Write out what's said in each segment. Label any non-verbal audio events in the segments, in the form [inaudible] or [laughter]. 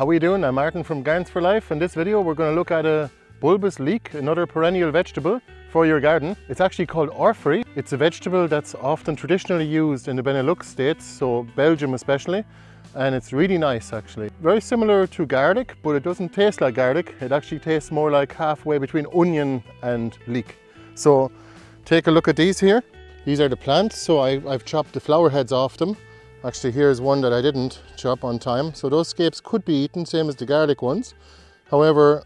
How are you doing? I'm Martin from Gardens for Life. In this video we're going to look at a bulbous leek, another perennial vegetable for your garden. It's actually called Oerprei. It's a vegetable that's often traditionally used in the Benelux states, so Belgium especially, and it's really nice actually. Very similar to garlic, but it doesn't taste like garlic. It actually tastes more like halfway between onion and leek. So take a look at these here. These are the plants, so I, I've chopped the flower heads off them. Actually here's one that I didn't chop on time. So those scapes could be eaten, same as the garlic ones. However,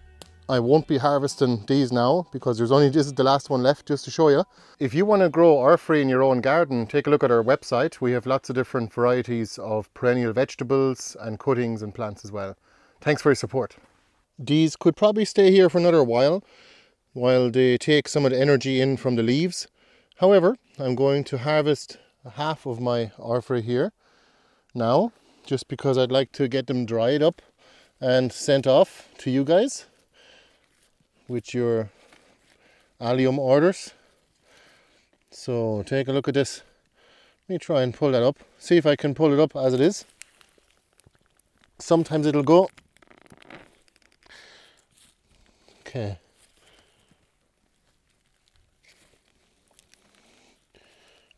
I won't be harvesting these now because there's only this is the last one left just to show you. If you want to grow Oerprei in your own garden, take a look at our website. We have lots of different varieties of perennial vegetables and cuttings and plants as well. Thanks for your support. These could probably stay here for another while while they take some of the energy in from the leaves. However, I'm going to harvest half of my Oerprei here now, just because I'd like to get them dried up and sent off to you guys with your allium orders. So take a look at this. Let me try and pull that up. See if I can pull it up as it is. Sometimes it'll go. Okay.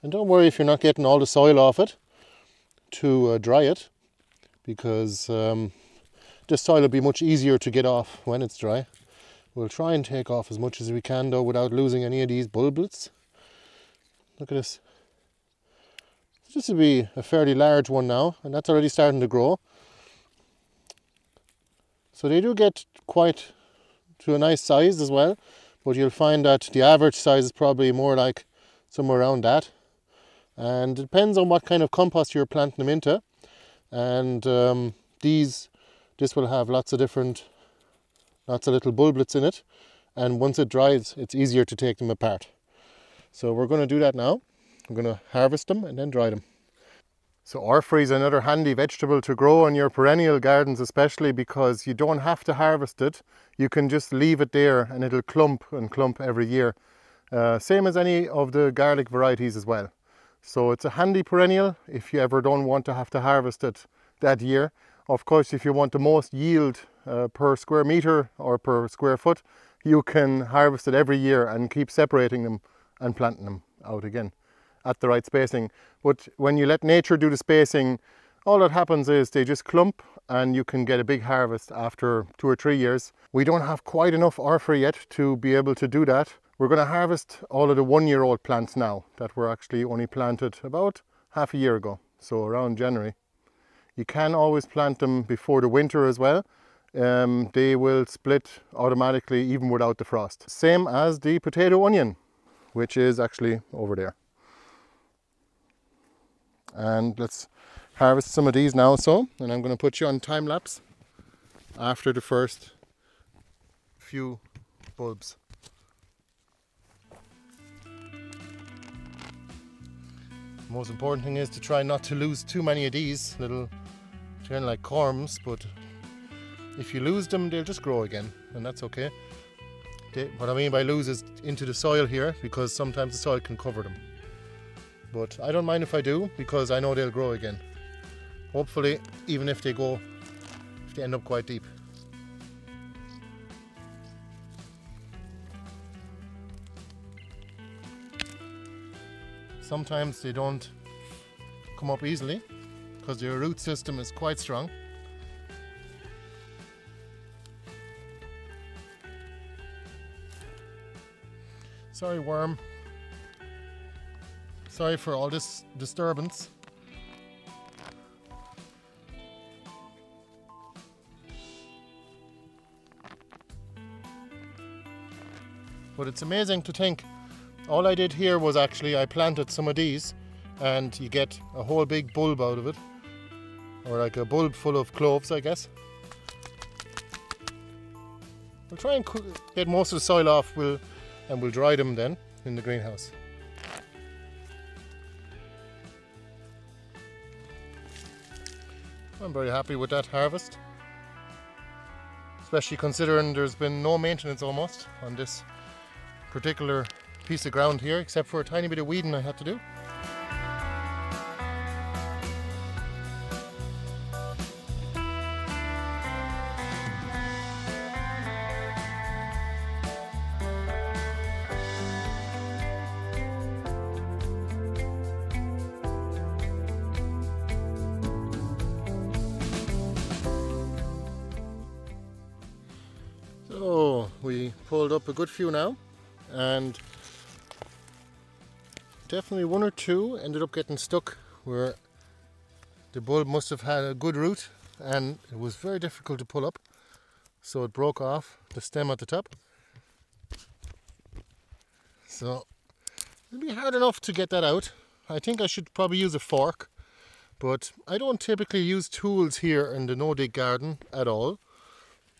And don't worry if you're not getting all the soil off it to uh, dry it because um, this soil will be much easier to get off when it's dry. We'll try and take off as much as we can though without losing any of these bulblets. Look at this. This will be a fairly large one now and that's already starting to grow. So they do get quite to a nice size as well, but you'll find that the average size is probably more like somewhere around that and it depends on what kind of compost you're planting them into. And um, these this will have lots of different lots of little bulblets in it. And once it dries it's easier to take them apart. So we're going to do that now. We're going to harvest them and then dry them. So Oerprei is another handy vegetable to grow in your perennial gardens especially because you don't have to harvest it. You can just leave it there and it'll clump and clump every year. Uh, same as any of the garlic varieties as well so it's a handy perennial if you ever don't want to have to harvest it that year. Of course, if you want the most yield uh, per square meter or per square foot, you can harvest it every year and keep separating them and planting them out again at the right spacing. But when you let nature do the spacing, all that happens is they just clump and you can get a big harvest after two or three years. We don't have quite enough Oerprei yet to be able to do that. We're going to harvest all of the one-year-old plants now that were actually only planted about half a year ago, so around January. You can always plant them before the winter as well. Um, they will split automatically even without the frost. Same as the potato onion, which is actually over there. And let's harvest some of these now so, and I'm going to put you on time lapse after the first few bulbs. Most important thing is to try not to lose too many of these little of like corms but if you lose them they'll just grow again and that's okay. They, what I mean by lose is into the soil here because sometimes the soil can cover them. But I don't mind if I do because I know they'll grow again. Hopefully even if they go if they end up quite deep Sometimes they don't come up easily because their root system is quite strong. Sorry worm. Sorry for all this disturbance. But it's amazing to think all I did here was actually I planted some of these and you get a whole big bulb out of it or like a bulb full of cloves I guess. We'll try and get most of the soil off we'll, and we'll dry them then in the greenhouse. I'm very happy with that harvest especially considering there's been no maintenance almost on this particular piece of ground here, except for a tiny bit of weeding I had to do. So we pulled up a good few now and definitely one or two ended up getting stuck where the bulb must have had a good root and it was very difficult to pull up. So it broke off the stem at the top. So it'll be hard enough to get that out. I think I should probably use a fork but I don't typically use tools here in the no dig garden at all.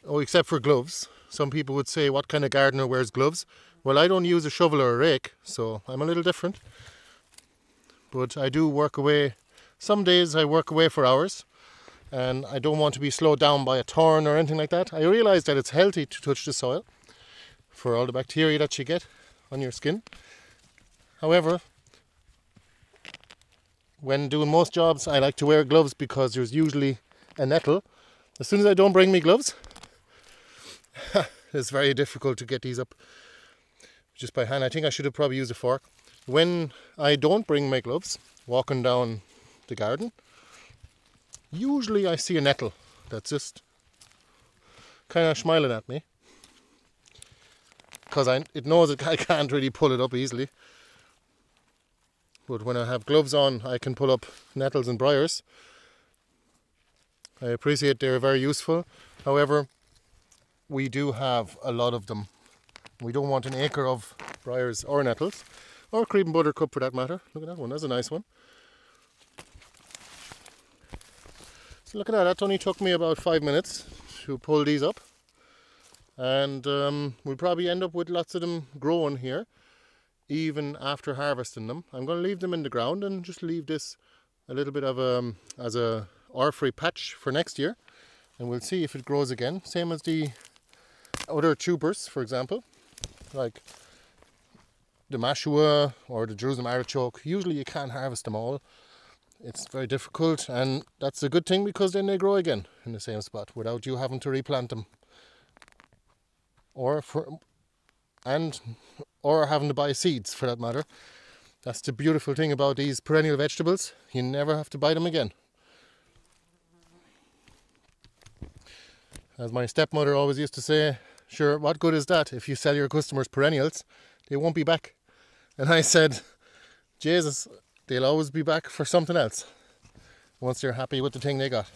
Oh except for gloves. Some people would say what kind of gardener wears gloves well I don't use a shovel or a rake so I'm a little different but I do work away some days I work away for hours and I don't want to be slowed down by a thorn or anything like that. I realize that it's healthy to touch the soil for all the bacteria that you get on your skin. However, when doing most jobs, I like to wear gloves because there's usually a nettle. As soon as I don't bring me gloves, [laughs] it's very difficult to get these up just by hand. I think I should have probably used a fork. When I don't bring my gloves, walking down the garden, usually I see a nettle that's just kind of smiling at me because it knows that [laughs] I can't really pull it up easily. But when I have gloves on, I can pull up nettles and briars. I appreciate they're very useful. However, we do have a lot of them. We don't want an acre of briars or nettles, or creeping buttercup for that matter. Look at that one, that's a nice one. So look at that, that only took me about five minutes to pull these up. And um, we'll probably end up with lots of them growing here, even after harvesting them. I'm going to leave them in the ground and just leave this a little bit of a, um, as a Oerprei patch for next year. And we'll see if it grows again. Same as the other tubers, for example, like the mashua or the Jerusalem artichoke. Usually you can't harvest them all. It's very difficult and that's a good thing because then they grow again in the same spot without you having to replant them. Or for and or having to buy seeds for that matter. That's the beautiful thing about these perennial vegetables. You never have to buy them again. As my stepmother always used to say sure what good is that if you sell your customers perennials they won't be back and i said jesus they'll always be back for something else once they're happy with the thing they got.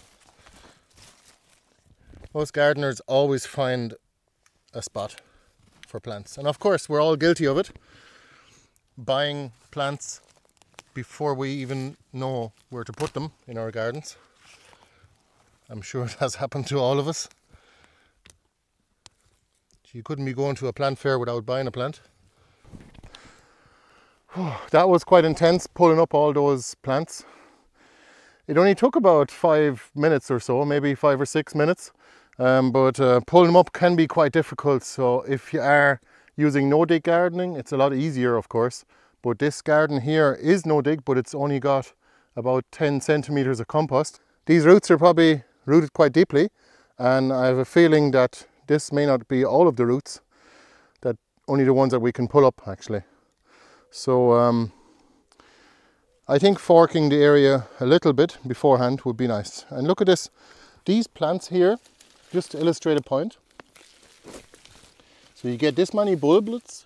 Most gardeners always find a spot for plants. And of course, we're all guilty of it. Buying plants before we even know where to put them in our gardens. I'm sure [laughs] it has happened to all of us. You couldn't be going to a plant fair without buying a plant. [sighs] that was quite intense pulling up all those plants. It only took about five minutes or so, maybe five or six minutes. Um, but uh, pulling them up can be quite difficult. So if you are using no dig gardening, it's a lot easier, of course. But this garden here is no dig, but it's only got about 10 centimeters of compost. These roots are probably rooted quite deeply. And I have a feeling that this may not be all of the roots, that only the ones that we can pull up actually. So um, I think forking the area a little bit beforehand would be nice. And look at this, these plants here, just to illustrate a point. So you get this many bulblets,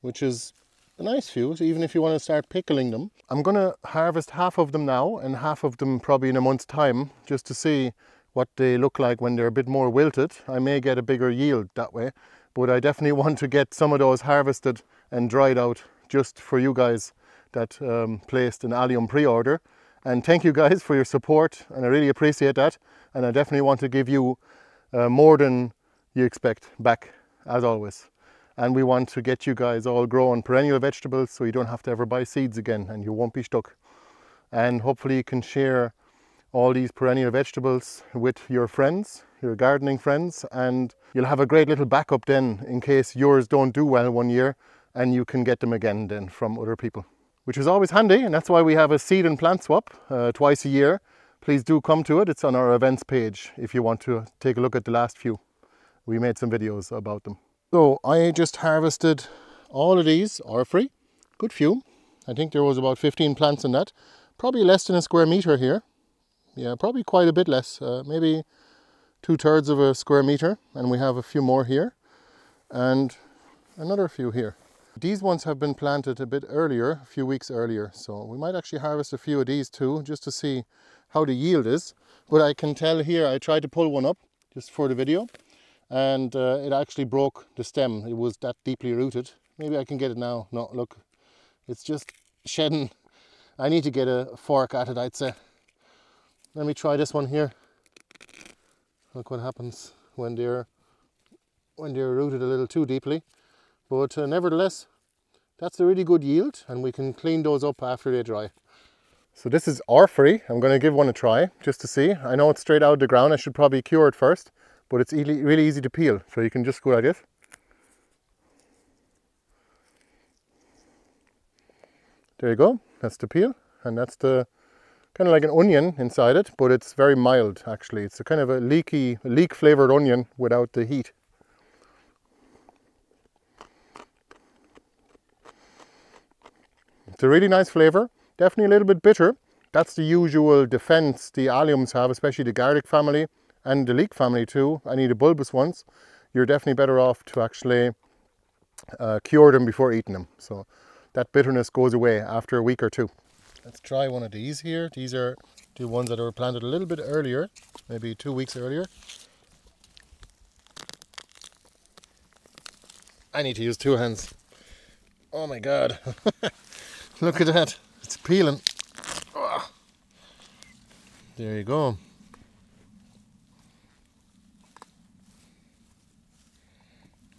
which is a nice few, so even if you want to start pickling them. I'm going to harvest half of them now and half of them probably in a month's time, just to see what they look like when they're a bit more wilted. I may get a bigger yield that way but I definitely [laughs] want to get some of those harvested and dried out just for you guys that um, placed an allium pre-order. And thank you guys for your support and I really appreciate that. And I definitely want to give you uh, more than you expect back as always. And we want to get you guys all growing perennial vegetables so you don't have to ever buy seeds again and you won't be stuck. And hopefully you can share all these perennial vegetables with your friends your gardening friends and you'll have a great little backup then in case yours don't do well one year and you can get them again then from other people. Which is always handy and that's why we have a seed and plant swap uh, twice a year. Please do come to it. It's on our events page if you want to take a look at the last few. We made some videos about them. So I just harvested all of these Oerprei. Good few I think there was about 15 plants in that. Probably less than a square meter here yeah probably quite a bit less uh, maybe two thirds of a square meter and we have a few more here and another few here. These ones have been planted a bit earlier, a few weeks earlier, so we might actually harvest a few of these too, just to see how the yield is. But I can tell here, I tried to pull one up just for the video, and uh, it actually broke the stem. It was that deeply rooted. Maybe I can get it now. No, look, it's just shedding. I need to get a fork at it, I'd say. Let me try this one here. Look what happens when they're when they're rooted a little too deeply. But uh, nevertheless, that's a really good yield and we can clean those up after they dry. So this is Oerprei. I'm going to give one a try just to see. I know it's straight out of the ground. I should probably cure it first, but it's really, really easy to peel. So you can just go like this. There you go. That's the peel. And that's the kind of like an onion inside it, but it's very mild actually. It's a kind of a leaky, leek flavored onion without the heat. It's a really nice flavour, definitely a little bit bitter. That's the usual defence the alliums have, especially the garlic family and the leek family too, any of the bulbous ones. You're definitely better off to actually uh, cure them before eating them. So that bitterness goes away after a week or two. Let's try one of these here. These are the ones that were planted a little bit earlier, maybe two weeks earlier. I need to use two hands. Oh my god. [laughs] Look at that, it's peeling. Oh. There you go.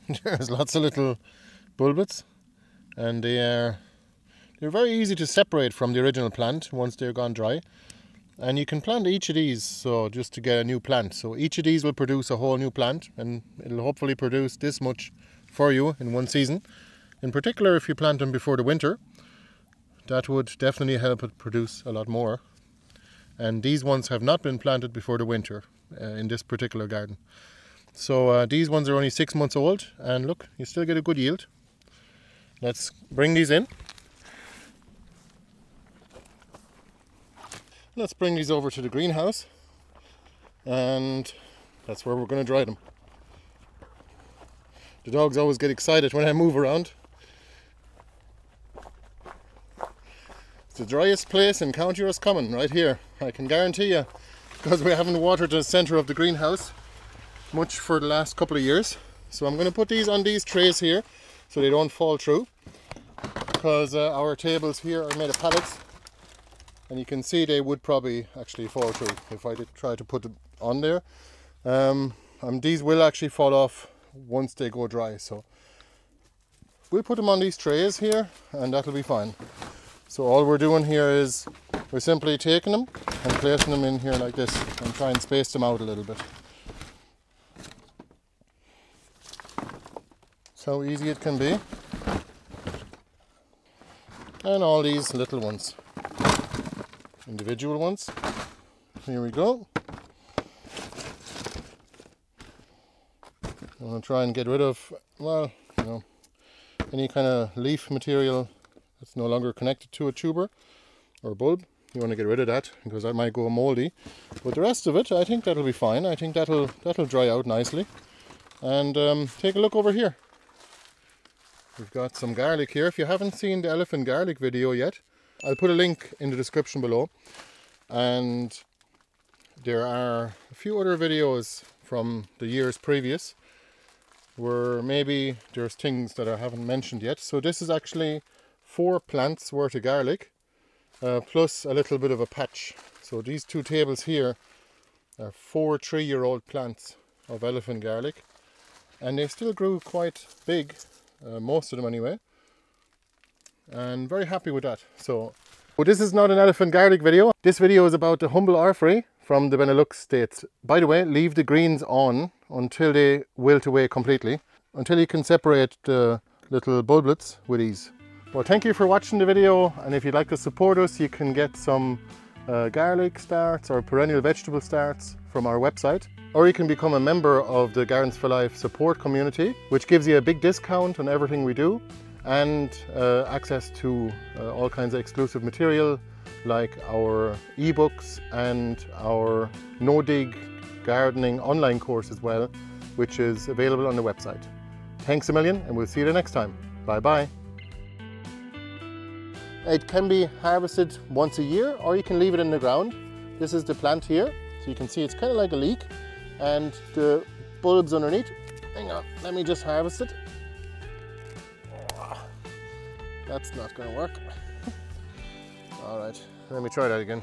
[laughs] There's lots of little bulbets and they are they're very easy to separate from the original plant once they're gone dry. And you can plant each of these so just to get a new plant. So each of these will produce a whole new plant and it'll hopefully produce this much for you in one season. In particular if you plant them before the winter that would definitely help it produce a lot more. And these ones have not been planted before the winter uh, in this particular garden. So uh, these ones are only six months old and look, you still get a good yield. Let's bring these in. Let's bring these over to the greenhouse and that's where we're going to dry them. The dogs always get excited when I move around It's the driest place in County Roscommon, right here. I can guarantee you, because we haven't watered the centre of the greenhouse much for the last couple of years. So I'm going to put these on these trays here so they don't fall through. Because uh, our tables here are made of pallets and you can see they would probably actually fall through if I did try to put it on there. Um, and these will actually fall off once they go dry. So we'll put them on these trays here and that'll be fine. So all we're doing here is we're simply taking them and placing them in here like this and try and space them out a little bit. That's how easy it can be. And all these little ones, individual ones. Here we go. I'm going to try and get rid of, well, you know, any kind of leaf material that's no longer connected to a tuber or bulb. You want to get rid of that because that might go moldy. But the rest of it, I think that'll be fine. I think that'll that'll dry out nicely. And um, take a look over here. We've got some garlic here. If you haven't seen the elephant garlic video yet, I'll put a link in the description below. And there are a few other videos from the years previous where maybe there's things that I haven't mentioned yet. So this is actually four plants worth of garlic uh, plus a little bit of a patch. So these two tables here are four three-year-old plants of elephant garlic and they still grew quite big, uh, most of them anyway, and very happy with that. So well, this is not an elephant garlic video. This video is about the humble Oerprei from the Benelux states. By the way, leave the greens on until they wilt away completely, until you can separate the little bulblets with ease. Well, thank you for watching the video and if you'd like to support us, you can get some uh, garlic starts or perennial vegetable starts from our website. Or you can become a member of the Gardens for Life support community, which gives you a big discount on everything we do and uh, access to uh, all kinds of exclusive material like our ebooks and our no-dig gardening online course as well, which is available on the website. Thanks a million and we'll see you the next time. Bye bye. It can be harvested once a year or you can leave it in the ground. This is the plant here. So you can see it's kind of like a leek and the bulbs underneath. Hang on, let me just harvest it. That's not to work. [laughs] All right, let me try that again.